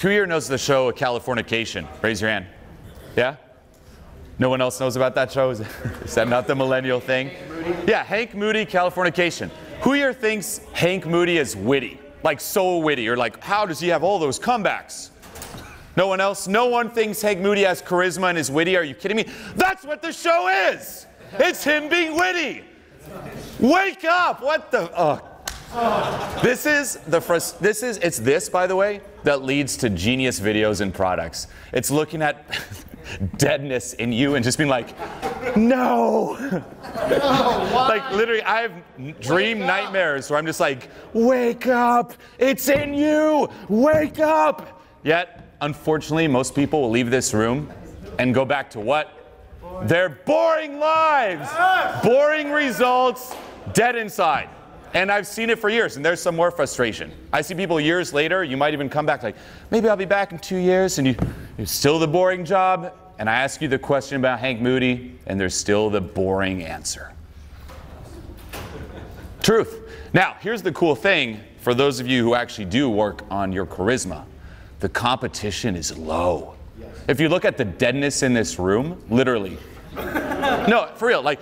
Who here knows the show A Californication? Raise your hand. Yeah? No one else knows about that show? Is, that not the millennial thing? Yeah, Hank Moody, Californication. Who here thinks Hank Moody is witty? Like so witty, or like, how does he have all those comebacks? No one else? No one thinks Hank Moody has charisma and is witty. Are you kidding me? That's what the show is. It's him being witty. Wake up! What the? Oh. This is the first. This is. It's this, by the way, that leads to genius videos and products. It's looking at deadness in you and just being like, no. like literally, I have dream nightmares where I'm just like, wake up! It's in you! Wake up! Yet unfortunately, most people will leave this room and go back to what? Their boring lives, boring results, dead inside. And I've seen it for years, and there's some more frustration. I see people years later, you might even come back like, maybe I'll be back in two years, and you, you're still the boring job. And I ask you the question about Hank Moody, and there's still the boring answer. Truth. Now, here's the cool thing for those of you who actually do work on your charisma the competition is low. If you look at the deadness in this room, literally, no, for real, like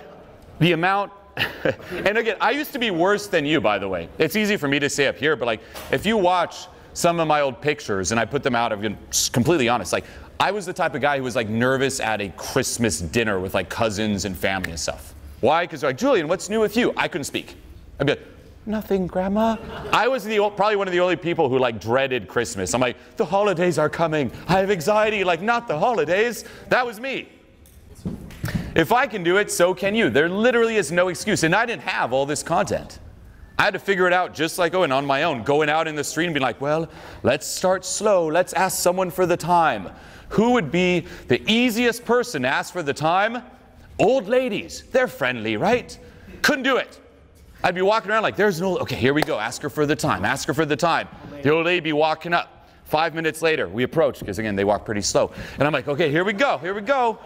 the amount. and again, I used to be worse than you, by the way. It's easy for me to say up here, but like if you watch some of my old pictures and I put them out, I'm completely honest. Like I was the type of guy who was like nervous at a Christmas dinner with like cousins and family and stuff. Why? Because like, Julien, what's new with you? I couldn't speak. I'd be like, Nothing, Grandma. I was the, probably one of the only people who like dreaded Christmas. I'm like, the holidays are coming. I have anxiety. Like, not the holidays. That was me. If I can do it, so can you. There literally is no excuse. And I didn't have all this content. I had to figure it out just like going on my own, going out in the street and being like, well, let's start slow. Let's ask someone for the time. Who would be the easiest person to ask for the time? Old ladies. They're friendly, right? Couldn't do it. I'd be walking around like, there's old, okay, here we go. Ask her for the time. Ask her for the time. The old lady be walking up. Five minutes later, we approach, because again, they walk pretty slow. And I'm like, okay, here we go, here we go.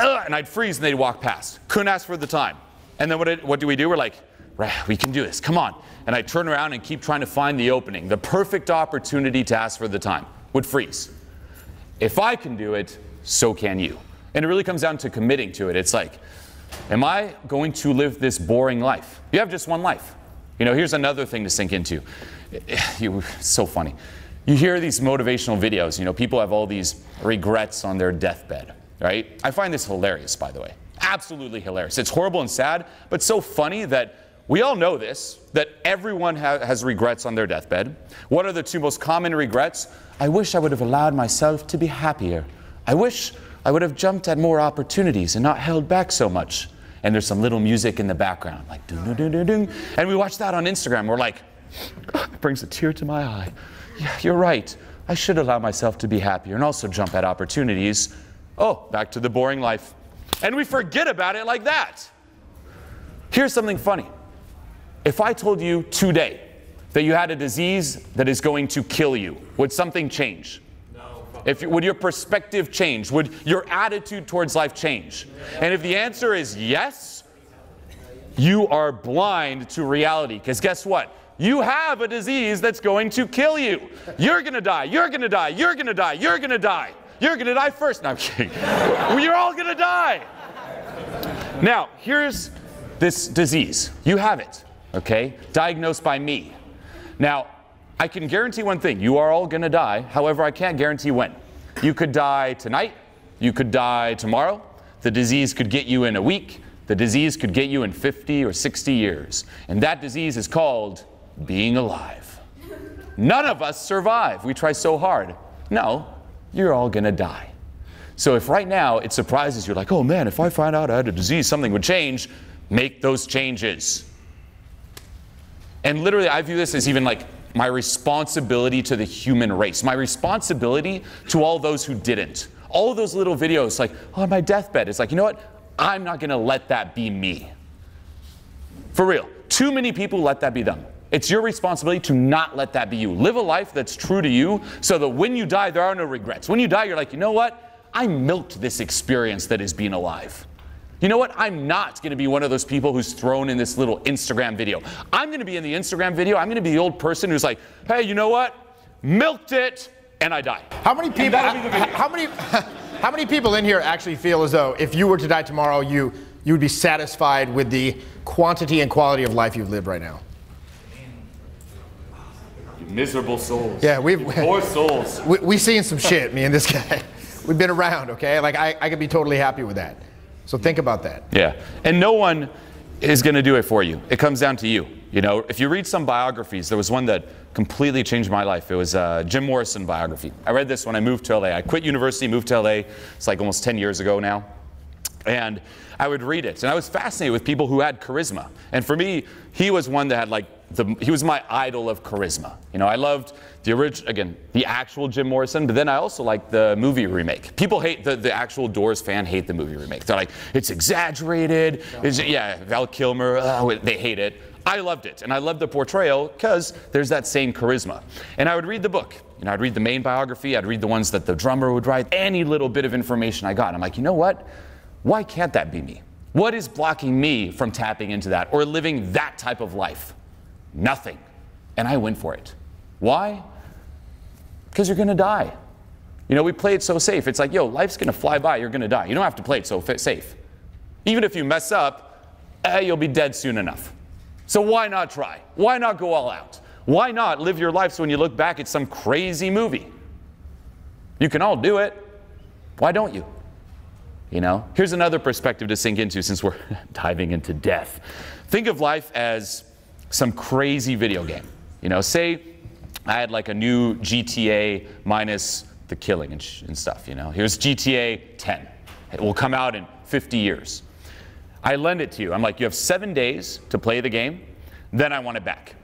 And I'd freeze and they'd walk past. Couldn't ask for the time. And then what, what do we do? We're like, we can do this, come on. And I turn around and keep trying to find the opening, the perfect opportunity to ask for the time. Would freeze. If I can do it, so can you. And it really comes down to committing to it. It's like, Am I going to live this boring life? You have just one life. You know, here's another thing to sink into. You, so funny. You hear these motivational videos, you know, people have all these regrets on their deathbed, right? I find this hilarious, by the way. Absolutely hilarious. It's horrible and sad, but so funny that we all know this, that everyone ha has regrets on their deathbed. What are the two most common regrets? I wish I would have allowed myself to be happier. I wish I would have jumped at more opportunities and not held back so much. And there's some little music in the background, like ding, ding, ding, ding. And we watch that on Instagram. We're like, it brings a tear to my eye. Yeah, you're right. I should allow myself to be happier and also jump at opportunities. Oh, back to the boring life. And we forget about it like that. Here's something funny. If I told you today that you had a disease that is going to kill you, would something change? If, would your perspective change? Would your attitude towards life change? And if the answer is yes, you are blind to reality. Because guess what? You have a disease that's going to kill you. You're going to die. You're going to die. You're going to die. You're going to die. You're going to die first. No, I'm kidding. You're all going to die. Now, here's this disease. You have it, okay? Diagnosed by me. Now, I can guarantee one thing you are all going to die. However, I can't guarantee when. You could die tonight, you could die tomorrow. The disease could get you in a week, the disease could get you in 50 or 60 years. And that disease is called being alive. None of us survive. We try so hard. No, you're all going to die. So if right now it surprises you, like, oh man, if I find out I had a disease, something would change, make those changes. And literally, I view this as even like my responsibility to the human race, my responsibility to all those who didn't. All those little videos, like, on my deathbed, it's like, you know what? I'm not going to let that be me. For real. Too many people let that be them. It's your responsibility to not let that be you. Live a life that's true to you so that when you die, there are no regrets. When you die, you're like, you know what? I milked this experience that is being alive. You know what? I'm not going to be one of those people who's thrown in this little Instagram video. I'm going to be in the Instagram video. I'm going to be the old person who's like, hey, you know what? Milked it. and I die. How many people? that'll be the video. How many? How many people in here actually feel as though if you were to die tomorrow, you you would be satisfied with the quantity and quality of life you've lived right now? You miserable souls. Yeah, we've Poor souls. we, we seen some shit, me and this guy. We've been around, okay? Like I, I could be totally happy with that. So think about that. Yeah. And no one is going to do it for you. It comes down to you. You know, if you read some biographies, there was one that completely changed my life. It was a Jim Morrison biography. I read this when I moved to LA. I quit university, moved to LA. It's like almost 10 years ago now. And I would read it. And I was fascinated with people who had charisma. And for me, he was one that had like, the, he was my idol of charisma. You know, I loved the original, again, the actual Jim Morrison, but then I also liked the movie remake. People hate, the, the actual Doors fan hate the movie remake. They're like, it's exaggerated. It's, yeah, Val Kilmer, oh, they hate it. I loved it, and I loved the portrayal because there's that same charisma. And I would read the book. You know, I'd read the main biography, I'd read the ones that the drummer would write, any little bit of information I got. And I'm like, you know what? Why can't that be me? What is blocking me from tapping into that or living that type of life? Nothing. And I went for it. Why? Because you're going to die. You know, we play it so safe. It's like, yo, life's going to fly by. You're going to die. You don't have to play it so safe. Even if you mess up, eh, you'll be dead soon enough. So why not try? Why not go all out? Why not live your life so when you look back at some crazy movie? You can all do it. Why don't you? You know, here's another perspective to sink into since we're diving into death. Think of life as some crazy video game. You know, say I had like a new GTA minus the killing and, sh- and stuff, you know. Here's GTA 10. It will come out in 50 years. I lend it to you. I'm like, you have seven days to play the game, then I want it back.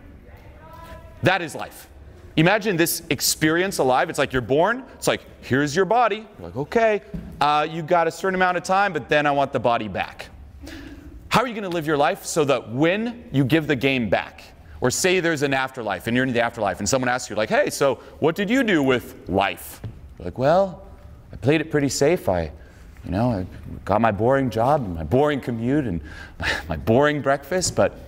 That is life. Imagine this experience alive. It's like you're born. It's like, here's your body. You're like, okay, uh, you got a certain amount of time, but then I want the body back. How are you going to live your life so that when you give the game back, or say there's an afterlife and you're in the afterlife and someone asks you, like, hey, so what did you do with life? You're like, well, I played it pretty safe. I, you know, I got my boring job and my boring commute and my boring breakfast, but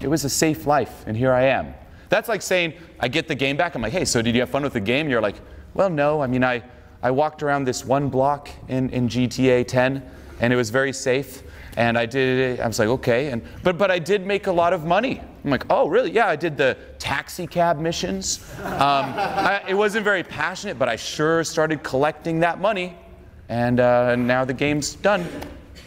it was a safe life, and here I am. That's like saying, I get the game back. I'm like, hey, so did you have fun with the game? You're like, well, no. I mean, I, I walked around this one block in, in GTA 10, and it was very safe. And I did it. I was like, okay. And, but, but I did make a lot of money. I'm like, oh, really? Yeah, I did the taxi cab missions. Um, I, it wasn't very passionate, but I sure started collecting that money. And uh, now the game's done.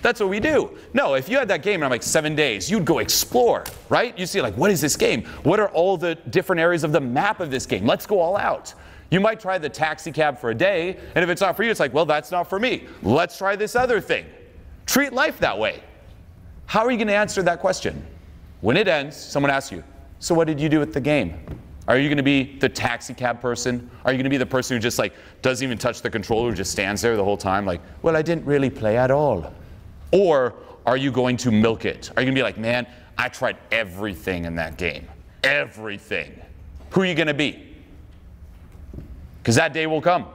That's what we do. No, if you had that game and I'm like seven days, you'd go explore, right? You see, like, what is this game? What are all the different areas of the map of this game? Let's go all out. You might try the taxi cab for a day, and if it's not for you, it's like, well, that's not for me. Let's try this other thing. Treat life that way. How are you going to answer that question? When it ends, someone asks you, so what did you do with the game? Are you going to be the taxi cab person? Are you going to be the person who just like doesn't even touch the controller, just stands there the whole time like, well, I didn't really play at all? Or are you going to milk it? Are you going to be like, man, I tried everything in that game? Everything. Who are you going to be? Because that day will come.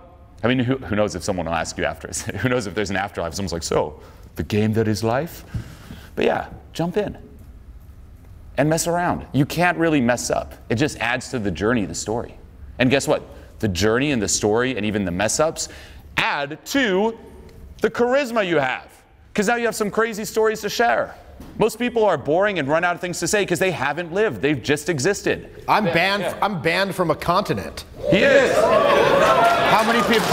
I mean, who, who knows if someone will ask you after? who knows if there's an afterlife? Someone's like, so, the game that is life? But yeah, jump in and mess around. You can't really mess up. It just adds to the journey the story. And guess what? The journey and the story and even the mess ups add to the charisma you have. Because now you have some crazy stories to share. Most people are boring and run out of things to say because they haven't lived. They've just existed. I'm banned. I'm banned from a continent. He is. How many people?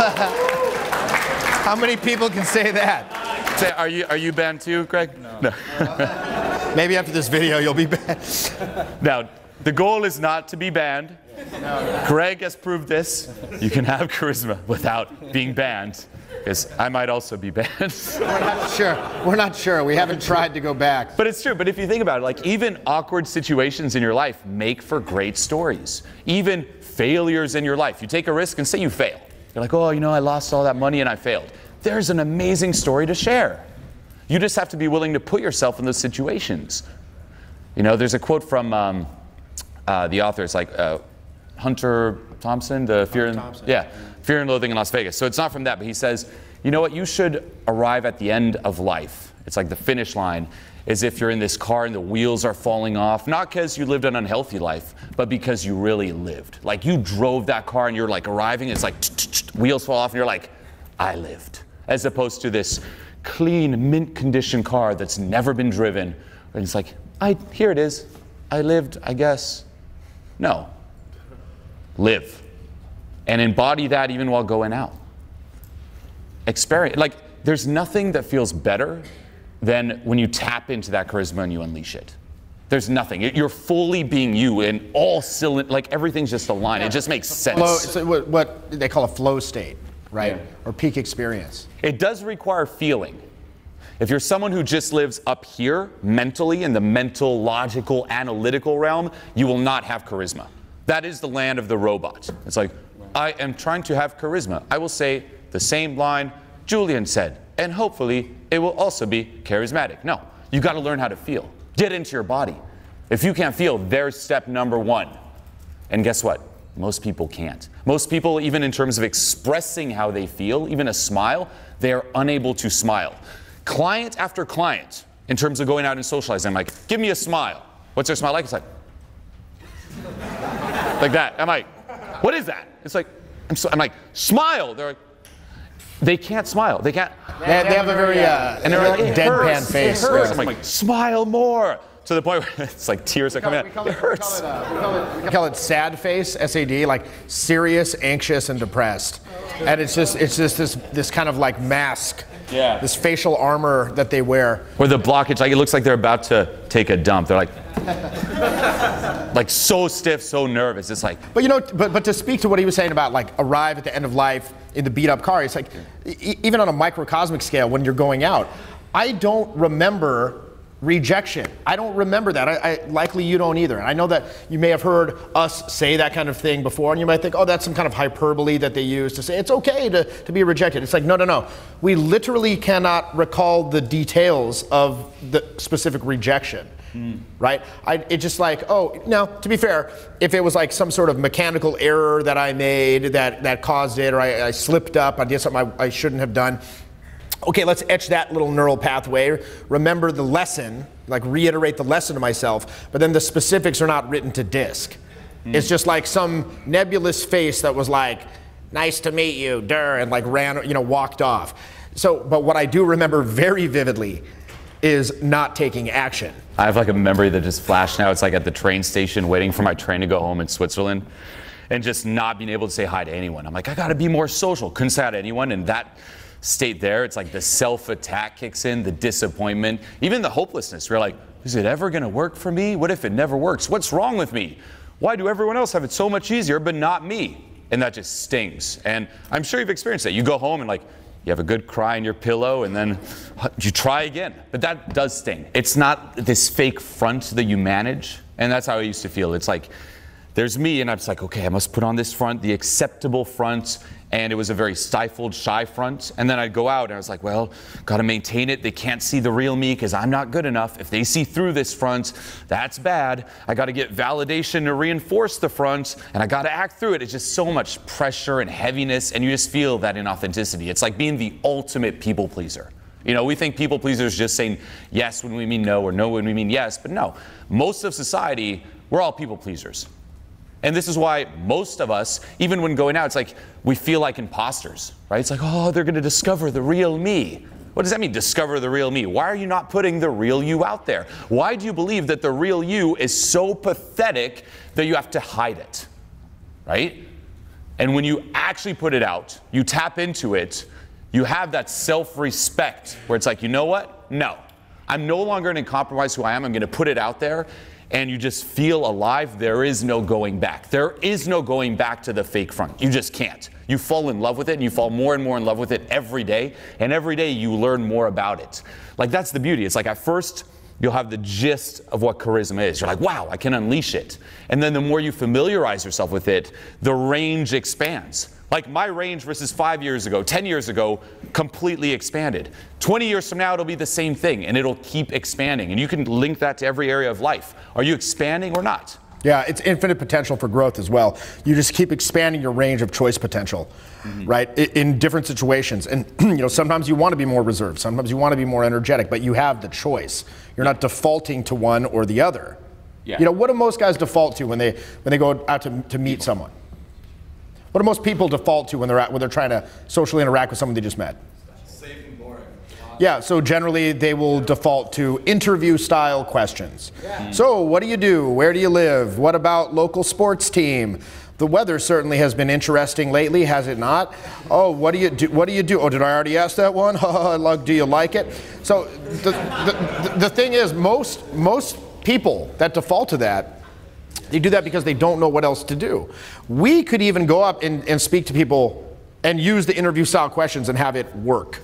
how many people can say that? Say, are you are you banned too, Greg? No. Maybe after this video, you'll be banned. Now, the goal is not to be banned. Greg has proved this. You can have charisma without being banned. Because I might also be banned. We're not sure. We're not sure. We haven't tried to go back. But it's true. But if you think about it, like even awkward situations in your life make for great stories. Even failures in your life. You take a risk and say you fail. You're like, oh, you know, I lost all that money and I failed. There's an amazing story to share. You just have to be willing to put yourself in those situations. You know, there's a quote from um, uh, the author. It's like uh, Hunter Thompson, the Fear and Thompson. yeah, Fear and Loathing in Las Vegas. So it's not from that, but he says, you know what? You should arrive at the end of life. It's like the finish line, is if you're in this car and the wheels are falling off, not because you lived an unhealthy life, but because you really lived. Like you drove that car and you're like arriving, it's like wheels fall off and you're like, I lived. As opposed to this clean, mint condition car that's never been driven. And it's like, I, here it is. I lived, I guess. No. Live. And embody that even while going out. Experience. Like, there's nothing that feels better than when you tap into that charisma and you unleash it. There's nothing. You're fully being you in all cylinder, like everything's just aligned. It just makes sense. Flow, it's what, what they call a flow state, right? Yeah. Or peak experience. It does require feeling. If you're someone who just lives up here mentally in the mental, logical, analytical realm, you will not have charisma. That is the land of the robot. It's like, I am trying to have charisma. I will say the same line Julien said, and hopefully it will also be charismatic. No, you got to learn how to feel. Get into your body. If you can't feel, there's step number one. And guess what? Most people can't. Most people, even in terms of expressing how they feel, even a smile, they are unable to smile. Client after client, in terms of going out and socializing, I'm like, give me a smile. What's their smile like? It's like, like that. I'm like, what is that? It's like, I'm, so, I'm like, smile. They're like, they can't smile. They can't. They, they, have, a very uh, and they're like, deadpan face. It hurts. I'm like, smile more. To the point where it's like tears are coming out. It, it, hurts. We call it, uh, we, call it, we call it sad face, SAD, like serious, anxious, and depressed. And it's just it's just this this kind of like mask yeah. this facial armor that they wear. Or the blockage, like it looks like they're about to take a dump. They're like, like so stiff, so nervous. It's like. But you know, but, but to speak to what he was saying about like arrive at the end of life in the beat up car, it's like, e- even on a microcosmic scale, when you're going out, I don't remember rejection. I don't remember that. I, I, likely you don't either. And I know that you may have heard us say that kind of thing before, and you might think, oh, that's some kind of hyperbole that they use to say it's okay to, to be rejected. It's like, no, no, no. We literally cannot recall the details of the specific rejection. Mm. Right? I, it just like, oh, now, to be fair, if it was like some sort of mechanical error that I made that, that caused it, or I, I slipped up, I did something I, I shouldn't have done, okay, let's etch that little neural pathway, remember the lesson, like reiterate the lesson to myself, but then the specifics are not written to disk. Mm. It's just like some nebulous face that was like, nice to meet you, der, and like ran, you know, walked off. So, but what I do remember very vividly is not taking action. I have like a memory that just flashed now. It's like at the train station waiting for my train to go home in Switzerland and just not being able to say hi to anyone. I'm like, I gotta be more social. Couldn't say hi to anyone. And that state there. It's like the self attack kicks in, the disappointment, even the hopelessness. We're like, is it ever to work for me? What if it never works? What's wrong with me? Why do everyone else have it so much easier, but not me? And that just stings. And I'm sure you've experienced that. You go home and like, you have a good cry in your pillow and then you try again. But that does sting. It's not this fake front that you manage. And that's how I used to feel. It's like, there's me, and I'm just like, okay, I must put on this front, the acceptable front, and it was a very stifled, shy front. And then I'd go out and I was like, well, got to maintain it. They can't see the real me because I'm not good enough. If they see through this front, that's bad. I got to get validation to reinforce the front and I got to act through it. It's just so much pressure and heaviness, and you just feel that inauthenticity. It's like being the ultimate people pleaser. You know, we think people pleasers just saying yes when we mean no or no when we mean yes, but no. Most of society, we're all people pleasers. And this is why most of us, even when going out, it's like we feel like imposters, right? It's like, oh, they're going to discover the real me. What does that mean, discover the real me? Why are you not putting the real you out there? Why do you believe that the real you is so pathetic that you have to hide it, right? And when you actually put it out, you tap into it, you have that self respect where it's like, you know what? No. I'm no longer going to compromise who I am. I'm going to put it out there and you just feel alive, there is no going back. There is no going back to the fake front. You just can't. You fall in love with it and you fall more and more in love with it every day. And every day you learn more about it. Like that's the beauty. It's like at first, you'll have the gist of what charisma is. You're like, wow, I can unleash it. And then the more you familiarize yourself with it, the range expands. Like my range versus five years ago, 10 years ago, completely expanded. 20 years from now, it'll be the same thing and it'll keep expanding. And you can link that to every area of life. Are you expanding or not? Yeah, it's infinite potential for growth as well. You just keep expanding your range of choice potential, mm-hmm. right? In, in different situations, and you know sometimes you want to be more reserved, sometimes you want to be more energetic, but you have the choice. You're not defaulting to one or the other. Yeah. You know what do most guys default to when they when they go out to, to meet someone? What do most people default to when they're at, when they're trying to socially interact with someone they just met? Saving boring. Yeah, so generally they will default to interview style questions. Yeah. So, what do you do? Where do you live? What about local sports team? The weather certainly has been interesting lately, has it not? Oh, what do you do? What do you do? Oh, did I already ask that one? do you like it? So the, the, the thing is, most most people that default to that, they do that because they don't know what else to do. We could even go up and, and speak to people and use the interview style questions and have it work.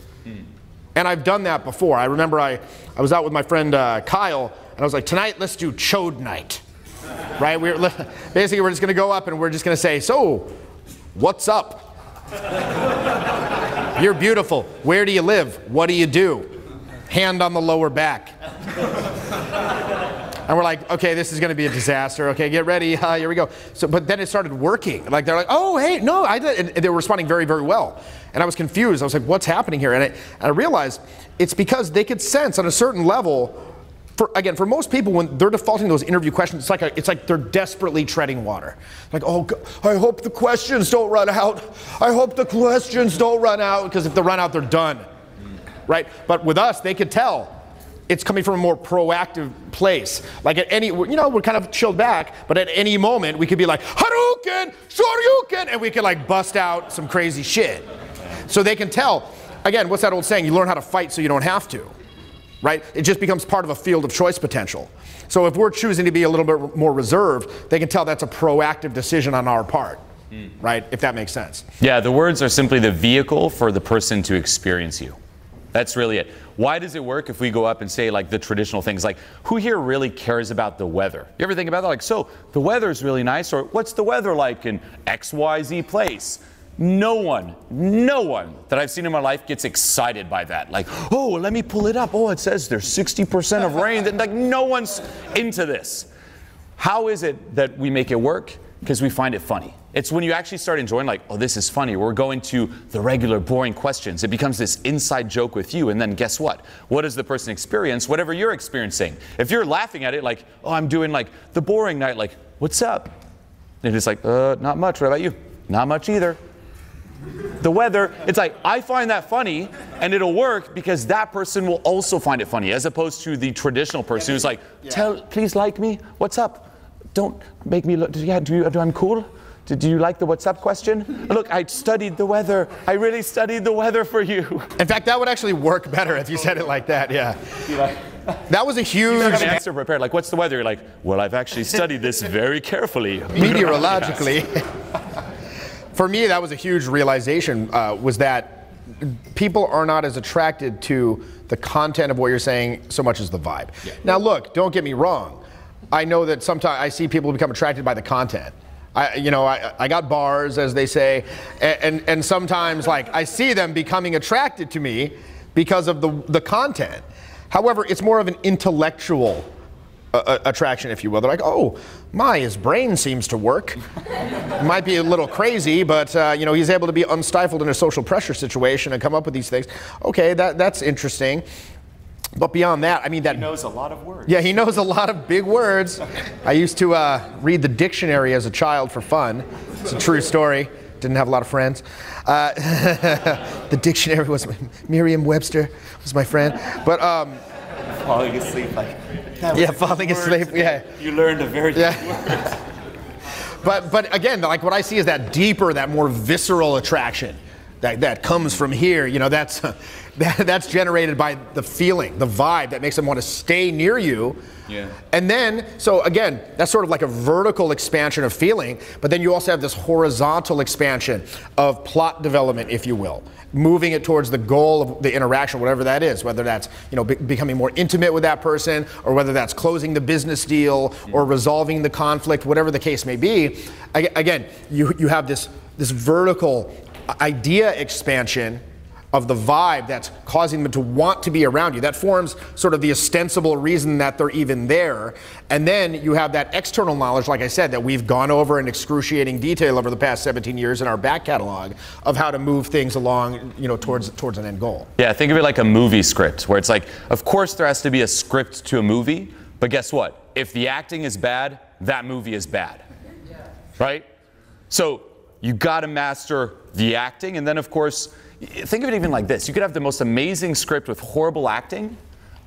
And I've done that before. I remember I, I was out with my friend uh, Kyle, and I was like, tonight, let's do chode night. right? We're, basically, we're just going to go up and we're just going to say, so, what's up? You're beautiful. Where do you live? What do you do? Hand on the lower back. And we're like, okay, this is going to be a disaster. Okay, get ready. Uh, here we go. So, but then it started working. Like they're like, oh, hey, no, I did. And they were responding very, very well. And I was confused. I was like, what's happening here? And I, and I realized it's because they could sense on a certain level. For, again, for most people, when they're defaulting those interview questions, it's like a, it's like they're desperately treading water. Like, oh, I hope the questions don't run out. I hope the questions don't run out because if they run out, they're done, right? But with us, they could tell it's coming from a more proactive place. Like at any, you know, we're kind of chilled back, but at any moment we could be like, Hadouken, Shoryuken, and we could like bust out some crazy shit. So they can tell. Again, what's that old saying? You learn how to fight so you don't have to, right? It just becomes part of a field of choice potential. So if we're choosing to be a little bit more reserved, they can tell that's a proactive decision on our part. Mm. Right, if that makes sense. Yeah, the words are simply the vehicle for the person to experience you. That's really it. Why does it work if we go up and say like the traditional things like who here really cares about the weather? You ever think about that? Like, so the weather is really nice, or what's the weather like in XYZ place? No one, no one that I've seen in my life gets excited by that. Like, oh, let me pull it up. Oh, it says there's 60% of rain. Then like, no one's into this. How is it that we make it work? Because we find it funny. It's when you actually start enjoying, like, oh, this is funny. We're going to the regular boring questions. It becomes this inside joke with you. And then guess what? What does the person experience? Whatever you're experiencing. If you're laughing at it, like, oh, I'm doing like the boring night, like, what's up? And it's like, uh, not much. What about you? Not much either the weather. It's like, I find that funny, and it'll work because that person will also find it funny, as opposed to the traditional person who's like, tell, please like me. What's up? Don't make me look, yeah, do, you, do I'm cool? Do, do you like the what's up question? Look, I studied the weather. I really studied the weather for you. In fact, that would actually work better if you said it like that, yeah. That was a huge an answer prepared. Like, what's the weather? You're like, well, I've actually studied this very carefully. Meteorologically for me, that was a huge realization. Uh, was that people are not as attracted to the content of what you're saying so much as the vibe. Yeah. Now, look, don't get me wrong. I know that sometimes I see people become attracted by the content. I, you know, I, I got bars, as they say, and, and, and sometimes like I see them becoming attracted to me because of the, the content. However, it's more of an intellectual uh, attraction, if you will. They're like, oh, my, his brain seems to work. Might be a little crazy, but uh, you know he's able to be unstifled in a social pressure situation and come up with these things. Okay, that, that's interesting. But beyond that, I mean that he knows a lot of words. Yeah, he knows a lot of big words. I used to uh, read the dictionary as a child for fun. It's a true story. Didn't have a lot of friends. Uh, the dictionary was Merriam-Webster was my friend, but. Um, falling asleep like yeah, falling asleep. Yeah, you learned a very yeah. but but again, like what I see is that deeper, that more visceral attraction that that comes from here. You know, that's that, that's generated by the feeling, the vibe that makes them want to stay near you. Yeah. And then, so again, that's sort of like a vertical expansion of feeling, but then you also have this horizontal expansion of plot development, if you will moving it towards the goal of the interaction, whatever that is, whether that's you know be- becoming more intimate with that person, or whether that's closing the business deal, or resolving the conflict, whatever the case may be. I- again, you you have this this vertical uh, idea expansion of the vibe that's causing them to want to be around you. That forms sort of the ostensible reason that they're even there. And then you have that external knowledge, like I said, that we've gone over in excruciating detail over the past 17 years in our back catalog of how to move things along, you know, towards towards an end goal. Yeah, think of it like a movie script, where it's like, of course there has to be a script to a movie, but guess what? If the acting is bad, that movie is bad. Yeah. Right? So you got to master the acting, and then of course think of it even like this you could have the most amazing script with horrible acting,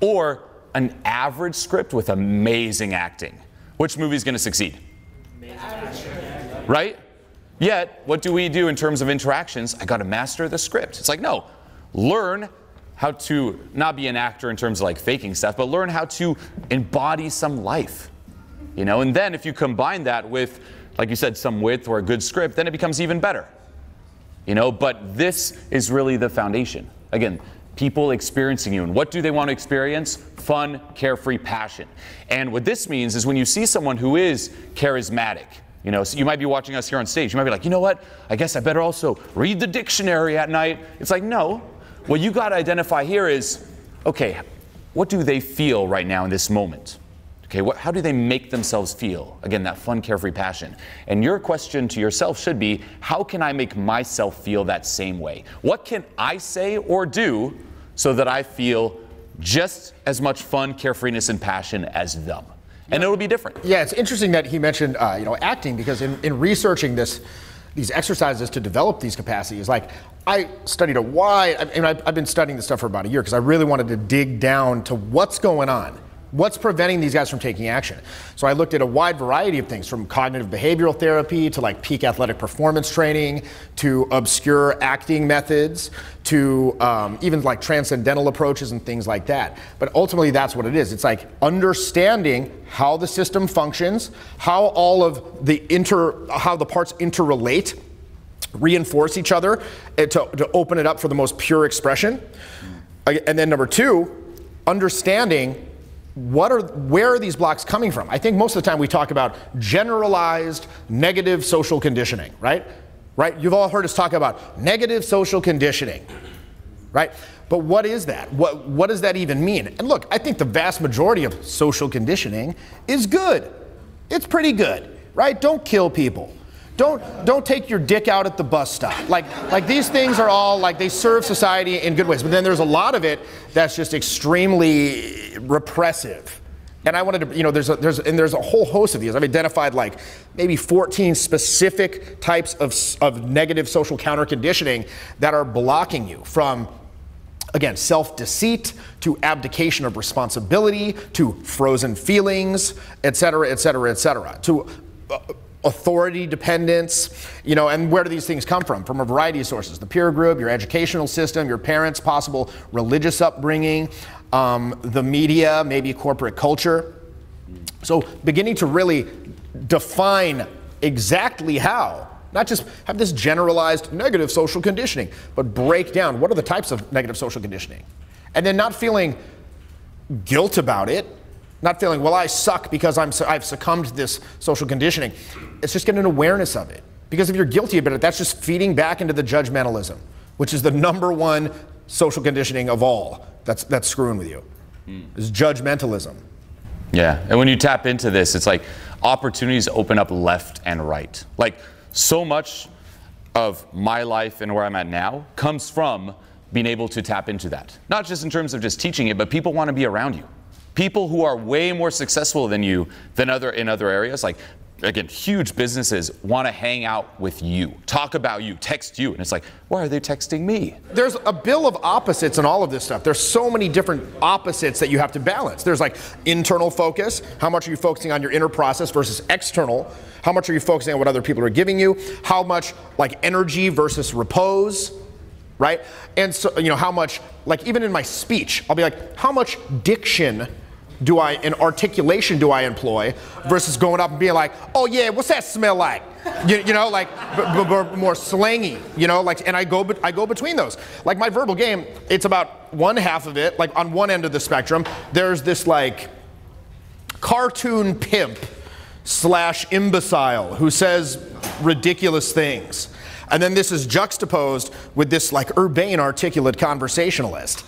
or an average script with amazing acting. Which movie is going to succeed? Right? Yet, what do we do in terms of interactions? I got to master the script. It's like, no, learn how to not be an actor in terms of like faking stuff, but learn how to embody some life. You know, and then if you combine that with, like you said, some width or a good script, then it becomes even better. You know, but this is really the foundation. Again, people experiencing you. And what do they want to experience? Fun, carefree passion. And what this means is when you see someone who is charismatic, you know, so you might be watching us here on stage. You might be like, you know what? I guess I better also read the dictionary at night. It's like, no. What you got to identify here is, okay, what do they feel right now in this moment? Okay, what, how do they make themselves feel? Again, that fun, carefree passion. And your question to yourself should be how can I make myself feel that same way? What can I say or do so that I feel just as much fun, carefreeness, and passion as them? And it'll be different. Yeah, it's interesting that he mentioned uh, you know acting because in, in researching this, these exercises to develop these capacities, like I studied a wide, I mean, I've, I've been studying this stuff for about a year because I really wanted to dig down to what's going on What's preventing these guys from taking action? So I looked at a wide variety of things from cognitive behavioral therapy to like peak athletic performance training to obscure acting methods to um, even like transcendental approaches and things like that. But ultimately, that's what it is. It's like understanding how the system functions, how all of the inter, how the parts interrelate, reinforce each other to, to open it up for the most pure expression. And then number two, understanding what are, where are these blocks coming from? I think most of the time we talk about generalized negative social conditioning, right? Right? You've all heard us talk about negative social conditioning, right? But what is that? What, what does that even mean? And look, I think the vast majority of social conditioning is good. It's pretty good, right? Don't kill people. Don't don't take your dick out at the bus stop. Like like these things are all like they serve society in good ways. But then there's a lot of it that's just extremely repressive. And I wanted to, you know, there's a, there's and there's a whole host of these. I've identified like maybe 14 specific types of of negative social counter conditioning that are blocking you from again self-deceit to abdication of responsibility to frozen feelings, et cetera, et cetera, et cetera. To uh, authority dependence, you know, and where do these things come from? From a variety of sources the peer group, your educational system, your parents, possible religious upbringing, um, the media, maybe corporate culture. So, beginning to really define exactly how, not just have this generalized negative social conditioning, but break down what are the types of negative social conditioning. And then not feeling guilt about it, not feeling, well, I suck because I'm, I've succumbed to this social conditioning. It's just getting an awareness of it. Because if you're guilty about it, that's just feeding back into the judgmentalism, which is the number one social conditioning of all that's, that's screwing with you, mm. is judgmentalism. Yeah, and when you tap into this, it's like opportunities open up left and right. Like so much of my life and where I'm at now comes from being able to tap into that. Not just in terms of just teaching it, but people want to be around you people who are way more successful than you than other in other areas like again huge businesses want to hang out with you talk about you text you and it's like why are they texting me? There's a bill of opposites in all of this stuff. There's so many different opposites that you have to balance. There's like internal focus how much are you focusing on your inner process versus external? How much are you focusing on what other people are giving you? How much like energy versus repose right? And so you know how much like even in my speech i'll be like how much diction do I, in articulation do I employ versus going up and being like, oh yeah, what's that smell like? You, you know, like more slangy, you know, like, and I go, I go between those. Like my verbal game, it's about one half of it, like on one end of the spectrum, there's this like cartoon pimp slash imbecile who says ridiculous things. and then this is juxtaposed with this like urbane, articulate conversationalist.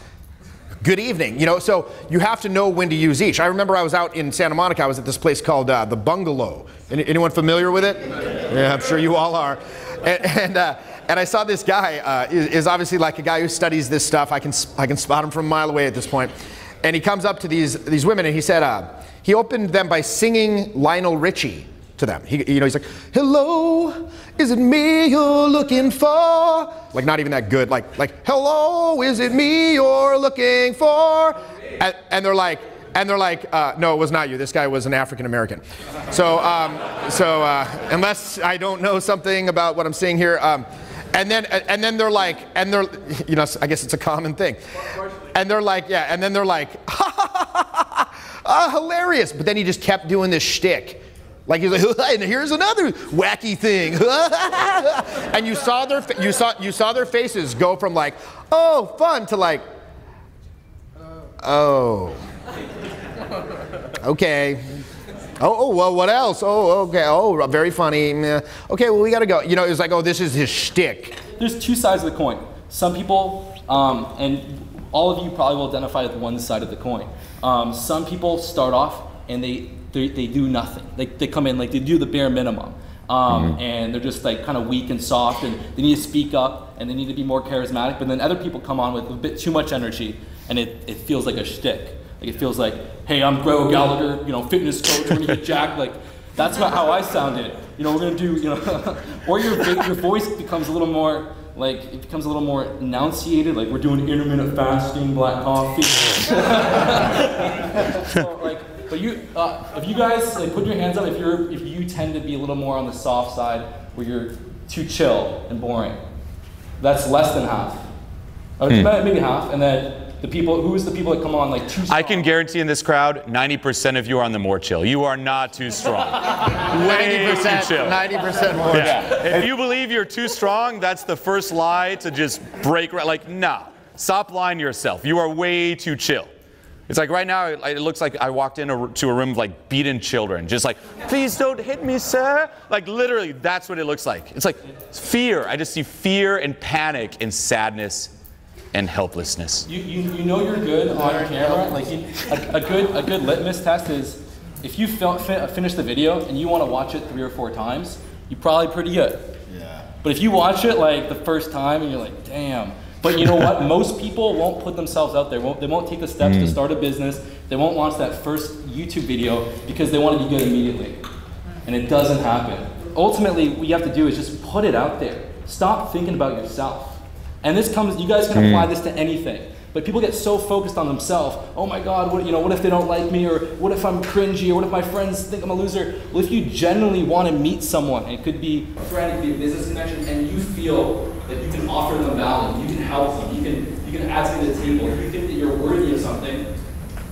Good evening. You know, so you have to know when to use each. I remember I was out in Santa Monica. I was at this place called uh, the Bungalow. Any, anyone familiar with it? Yeah, I'm sure you all are. And and, uh, and I saw this guy uh, is, is obviously like a guy who studies this stuff. I can I can spot him from a mile away at this point. And he comes up to these these women and he said uh, he opened them by singing Lionel Richie to them. He, you know, he's like, "Hello, is it me you're looking for?" Like not even that good. Like like, "Hello, is it me you're looking for?" And, and they're like, and they're like, uh, "No, it was not you. This guy was an African American." So um, so uh, unless I don't know something about what I'm seeing here. Um, and then, and then they're like, and they're, you know, I guess it's a common thing. And they're like, yeah, and then they're like, ah, hilarious. But then he just kept doing this shtick. Like he's like, and here's another wacky thing. and you saw their you saw you saw their faces go from like, oh, fun to like, oh, okay. Oh, oh, well, what else? Oh, okay. Oh, very funny. Okay, well, we got to go. You know, it's like, oh, this is his shtick. There's two sides of the coin. Some people, um, and all of you probably will identify with one side of the coin. Um, some people start off and they, they, they do nothing. They, they come in like they do the bare minimum. Um, And they're just like kind of weak and soft and they need to speak up and they need to be more charismatic. But then other people come on with a bit too much energy and it, it feels like a shtick. Like it feels like, hey, I'm Bro Gallagher, you know, fitness coach, we're gonna get jacked. Like that's not how I sounded. You know, we're gonna do, you know, or your your voice becomes a little more like it becomes a little more enunciated. Like we're doing intermittent fasting, black coffee. so, like, but you, uh, if you guys like put your hands up, if you're if you tend to be a little more on the soft side, where you're too chill and boring, that's less than half. Uh, Maybe half, and then the people, who's the people that come on like too strong? I can guarantee in this crowd, 90% of you are on the more chill. You are not too strong. Way 90%, chill. 90% more. Yeah. If you believe you're too strong, that's the first lie to just break. right- Like, nah, stop lying to yourself. You are way too chill. It's like right now, it it looks like I walked into to a room of like beaten children, just like, please don't hit me, sir. Like literally, that's what it looks like. It's like fear. I just see fear and panic and sadness and helplessness. You, you, you know you're good on camera. Like you, a, a good a good litmus test is if you fil- fi- uh, finish the video and you want to watch it three or four times, you're probably pretty good. Yeah. But if you watch it like the first time and you're like, damn. But you know what? Most people won't put themselves out there. Won't, they won't take the steps to hmm. start a business. They won't launch that first YouTube video because they want to be good immediately. And it doesn't happen. Ultimately, what you have to do is just put it out there. Stop thinking about yourself. And this comes, you guys can apply hmm. this to anything. But people get so focused on themselves. Oh my God, what, you know, what if they don't like me? Or what if I'm cringy? Or what if my friends think I'm a loser? Well, if you genuinely want to meet someone, it could be a friend, it could be a business connection, and you feel that you can offer them value, you can help them, you can, you can add to the table, you think that you're worthy of something,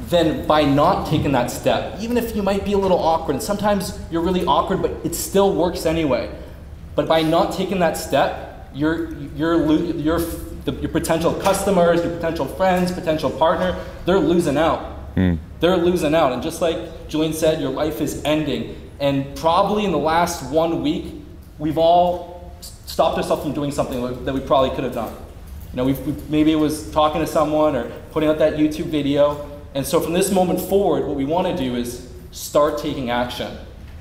then by not taking that step, even if you might be a little awkward, and sometimes you're really awkward, but it still works anyway. But by not taking that step, your your lo- your the, your potential customers, your potential friends, potential partner, they're losing out. Hmm. They're losing out, and just like Julien said, your life is ending. And probably in the last one week, we've all stopped ourselves from doing something that we probably could have done. You know, we've, we've, maybe it was talking to someone or putting out that YouTube video. And so from this moment forward, what we want to do is start taking action.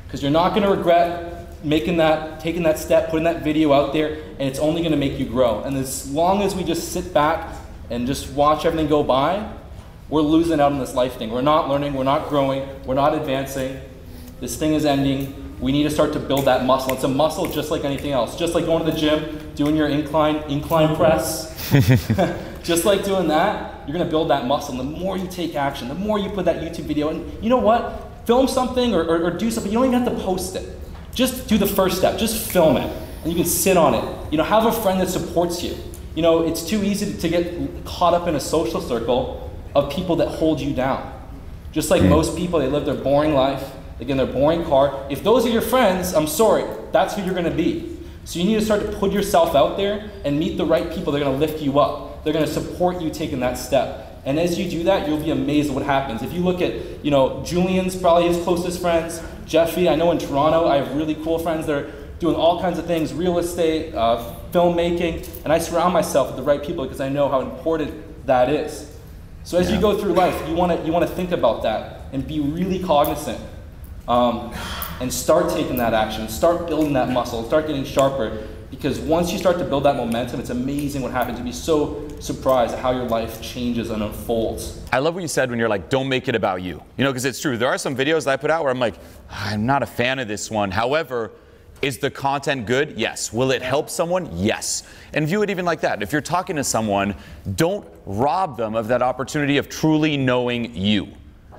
Because you're not going to regret making that, taking that step, putting that video out there, and it's only going to make you grow. And as long as we just sit back and just watch everything go by, we're losing out on this life thing. We're not learning, we're not growing, we're not advancing. This thing is ending. We need to start to build that muscle. It's a muscle just like anything else. Just like going to the gym, doing your incline incline press. just like doing that, you're gonna build that muscle. And the more you take action, the more you put that YouTube video, and you know what? Film something or, or, or do something. You don't even have to post it. Just do the first step. Just film it, and you can sit on it. You know, have a friend that supports you. You know, it's too easy to get caught up in a social circle of people that hold you down. Just like most people, they live their boring life, they get in their boring car. If those are your friends, I'm sorry, that's who you're gonna be. So you need to start to put yourself out there and meet the right people. They're gonna lift you up. They're gonna support you taking that step. And as you do that, you'll be amazed at what happens. If you look at, you know, Julien's probably his closest friends. Jeffy, I know in Toronto, I have really cool friends that are doing all kinds of things, real estate, uh, filmmaking, and I surround myself with the right people because I know how important that is. So as Yeah. you go through life, you want to you want to think about that and be really cognizant, um, and start taking that action, start building that muscle, start getting sharper. Because once you start to build that momentum, it's amazing what happens. You'll be so surprised at how your life changes and unfolds. I love what you said when you're like, don't make it about you. You know, because it's true. There are some videos that I put out where I'm like, I'm not a fan of this one. However, is the content good? Yes. Will it help someone? Yes. And view it even like that. If you're talking to someone, don't rob them of that opportunity of truly knowing you.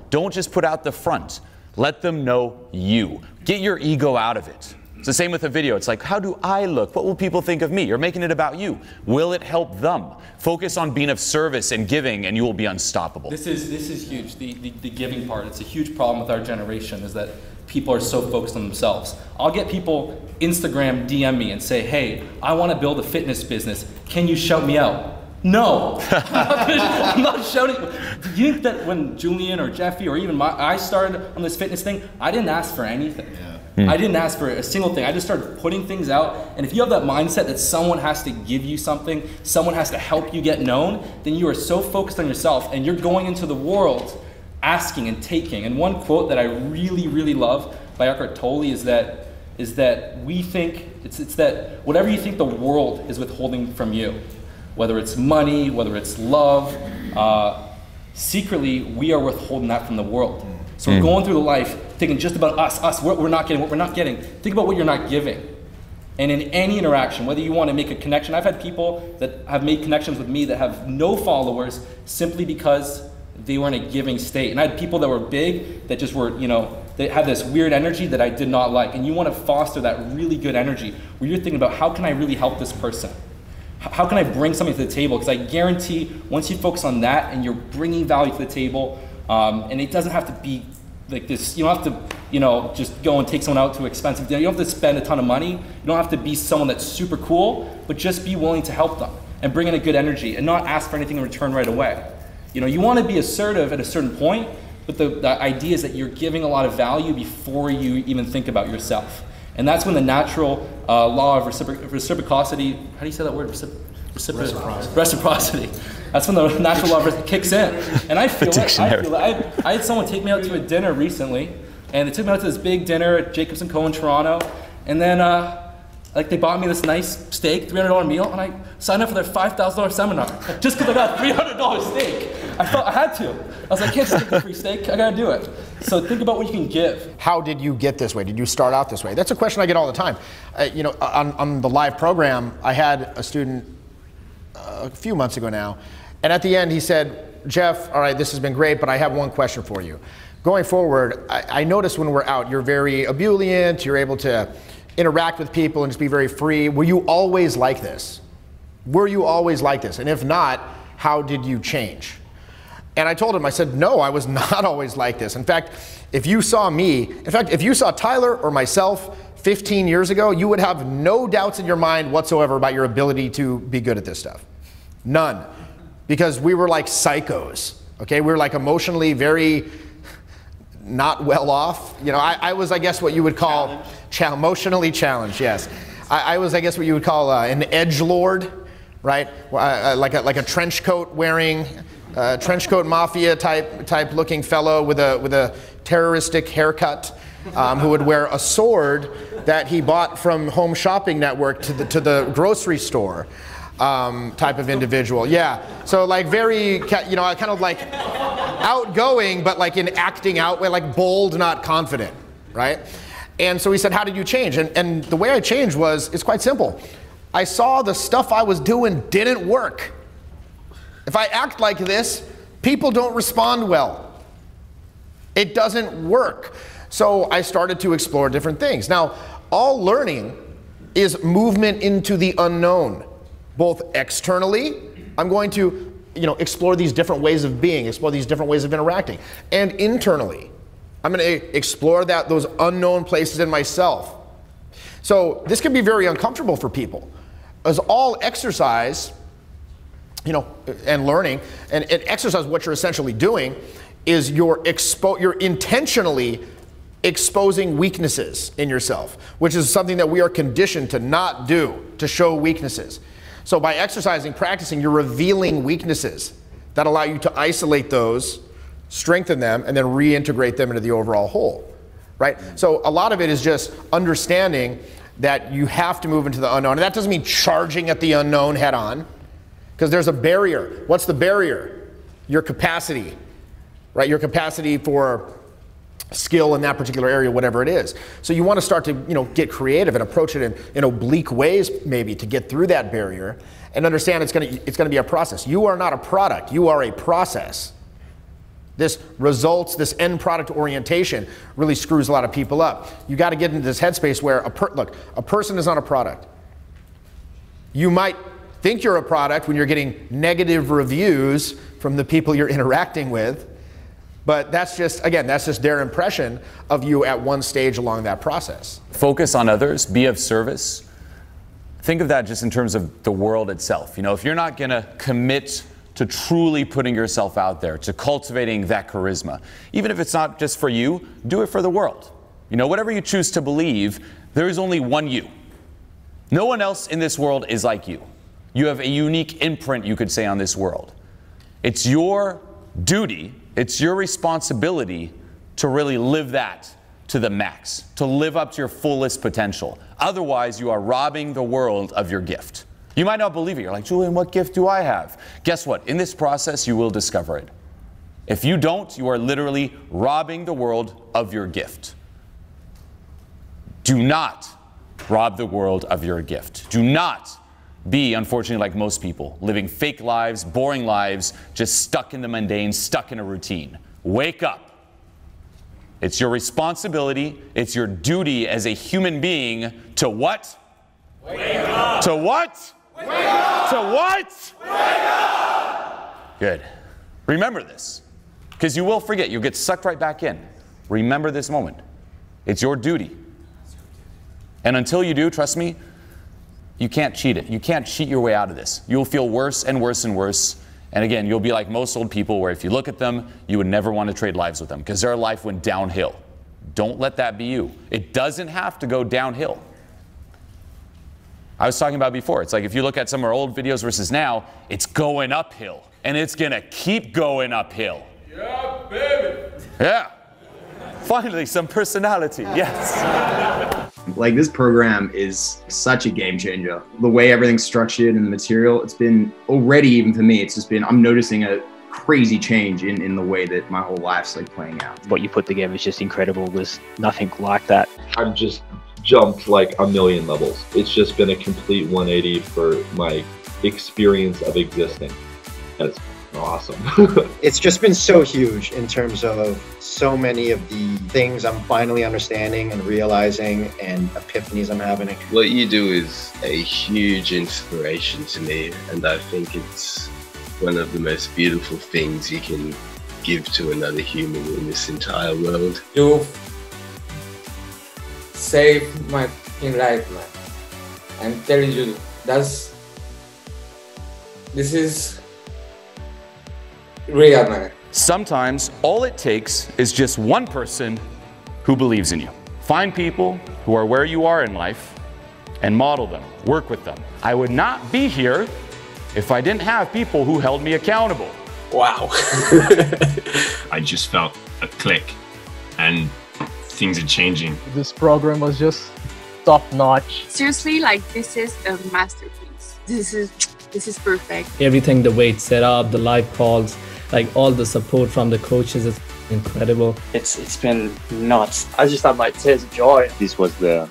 Don't just put out the front. Let them know you. Get your ego out of it. It's the same with a video. It's like, how do I look? What will people think of me? You're making it about you. Will it help them? Focus on being of service and giving, and you will be unstoppable. This is this is huge. The, the the giving part. It's a huge problem with our generation. Is that people are so focused on themselves. I'll get people Instagram DM me and say, "Hey, I want to build a fitness business. Can you shout me out?" No, I'm not shouting. Do you think that when Julien or Jeffy or even my, I started on this fitness thing, I didn't ask for anything. Yeah. Hmm. I didn't ask for a single thing. I just started putting things out. And if you have that mindset that someone has to give you something, someone has to help you get known, then you are so focused on yourself and you're going into the world asking and taking. And one quote that I really, really love by Eckhart Tolle is that is that we think it's, it's that whatever you think the world is withholding from you, whether it's money, whether it's love, uh, secretly we are withholding that from the world. So we're going through the life thinking just about us, us, what we're not getting, what we're not getting. Think about what you're not giving. And in any interaction, whether you want to make a connection, I've had people that have made connections with me that have no followers simply because they were in a giving state. And I had people that were big that just were, you know, they had this weird energy that I did not like. And you want to foster that really good energy where you're thinking about how can I really help this person? How can I bring something to the table? Because I guarantee once you focus on that and you're bringing value to the table, um, and it doesn't have to be like this, you don't have to, you know, just go and take someone out to expensive dinner. You don't have to spend a ton of money. You don't have to be someone that's super cool, but just be willing to help them and bring in a good energy and not ask for anything in return right away. You know, you want to be assertive at a certain point, but the, the idea is that you're giving a lot of value before you even think about yourself. And that's when the natural uh, law of recipro- reciprocity, how do you say that word? Recip- recipro- Reciprocity. Reciprocity. That's when the natural law of kicks in. And I feel it. I feel it. I, I had someone take me out to a dinner recently, and they took me out to this big dinner at Jacobs & Co. in Toronto, and then uh, like they bought me this nice steak, $300 meal, and I signed up for their $5,000 seminar just because I got a $300 steak. I felt I had to. I was like, I can't take the free steak. I gotta do it. So think about what you can give. How did you get this way? Did you start out this way? That's a question I get all the time. Uh, you know, on, on the live program, I had a student uh, a few months ago now, and at the end he said, Jeff, all right, this has been great, but I have one question for you. Going forward, I, I notice when we're out, you're very ebullient, you're able to interact with people and just be very free. Were you always like this? Were you always like this? And if not, how did you change? And I told him, I said, no, I was not always like this. In fact, if you saw me, in fact, if you saw Tyler or myself 15 years ago, you would have no doubts in your mind whatsoever about your ability to be good at this stuff. None. Because we were like psychos, okay? We were like emotionally very not well off. You know, I, I was, I guess, what you would call cha- emotionally challenged. Yes, I, I was, I guess, what you would call uh, an edge lord, right? Uh, uh, like a like a trench coat wearing, uh, trench coat mafia type type looking fellow with a with a terroristic haircut, um, who would wear a sword that he bought from Home Shopping Network to the to the grocery store. Um, type of individual, yeah. So like very, you know, I kind of like outgoing, but like in acting out way, like bold, not confident, right? And so he said, How did you change? And, and the way I changed was, it's quite simple. I saw the stuff I was doing didn't work. If I act like this, people don't respond well. It doesn't work. So I started to explore different things. Now, all learning is movement into the unknown, both externally. I'm going to, you know, explore these different ways of being, explore these different ways of interacting, and internally, I'm going to explore that those unknown places in myself. So this can be very uncomfortable for people, as all exercise you know, and learning and, and exercise, what you're essentially doing is you're expo- you're intentionally exposing weaknesses in yourself, which is something that we are conditioned to not do, to show weaknesses. So by exercising, practicing, you're revealing weaknesses that allow you to isolate those, strengthen them, and then reintegrate them into the overall whole. Right? So a lot of it is just understanding that you have to move into the unknown. And that doesn't mean charging at the unknown head on, because there's a barrier. What's the barrier? Your capacity, right? Your capacity for skill in that particular area, whatever it is. So you want to start to, you know, get creative and approach it in, in oblique ways, maybe, to get through that barrier and understand it's going to it's going to be a process. You are not a product. You are a process. This results, this end product orientation really screws a lot of people up. You got to get into this headspace where a per, look, a person is not a product. You might think you're a product when you're getting negative reviews from the people you're interacting with, but that's just again, that's just their impression of you at one stage along that process. Focus on others, be of service. Think of that just in terms of the world itself. You know, if you're not going to commit to truly putting yourself out there, to cultivating that charisma. Even if it's not just for you, do it for the world. You know, whatever you choose to believe, there is only one you. No one else in this world is like you. You have a unique imprint, you could say, on this world. It's your duty, it's your responsibility to really live that to the max, to live up to your fullest potential. Otherwise, you are robbing the world of your gift. You might not believe it. You're like, Julien, what gift do I have? Guess what? In this process, you will discover it. If you don't, you are literally robbing the world of your gift. Do not rob the world of your gift. Do not be, unfortunately, like most people, living fake lives, boring lives, just stuck in the mundane, stuck in a routine. Wake up. It's your responsibility, it's your duty as a human being to what? Wake up. To what? Wake up! To what? Wake up! Good. Remember this, because you will forget. You'll get sucked right back in. Remember this moment. It's your duty. And until you do, trust me, you can't cheat it. You can't cheat your way out of this. You'll feel worse and worse and worse. And again, you'll be like most old people where if you look at them, you would never want to trade lives with them because their life went downhill. Don't let that be you. It doesn't have to go downhill. I was talking about before. It's like if you look at some of our old videos versus now, it's going uphill. And it's going to keep going uphill. Yeah, baby. Yeah. Finally, some personality. Yes. Like this program is such a game changer. The way everything's structured and the material, it's been already, even for me, it's just been, I'm noticing a crazy change in, in the way that my whole life's like playing out. What you put together is just incredible. There's nothing like that. I've just jumped like a million levels. It's just been a complete 180 for my experience of existing. That's awesome. it's just been so huge in terms of so many of the things I'm finally understanding and realizing and epiphanies I'm having. What you do is a huge inspiration to me, and I think it's one of the most beautiful things you can give to another human in this entire world. You saved my life, man. I'm telling you, that's this is real, man. Sometimes all it takes is just one person who believes in you. Find people who are where you are in life and model them, work with them. I would not be here if I didn't have people who held me accountable. Wow. I just felt a click and things are changing. This program was just top notch. Seriously, like this is a masterpiece. This is this is perfect. Everything, the way it's set up, the live calls, like all the support from the coaches is incredible. It's it's been nuts. I just had like tears of joy. This was the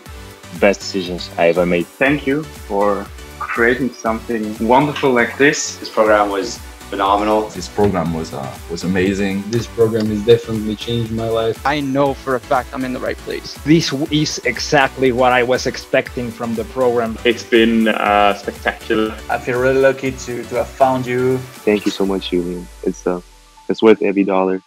best decisions I ever made. Thank you for creating something wonderful like this. This program was phenomenal. This program was uh, was amazing. This program has definitely changed my life. I know for a fact I'm in the right place. This is exactly what I was expecting from the program. It's been uh, spectacular. I feel really lucky to, to have found you. Thank you so much, Julien. It's uh, it's worth every dollar.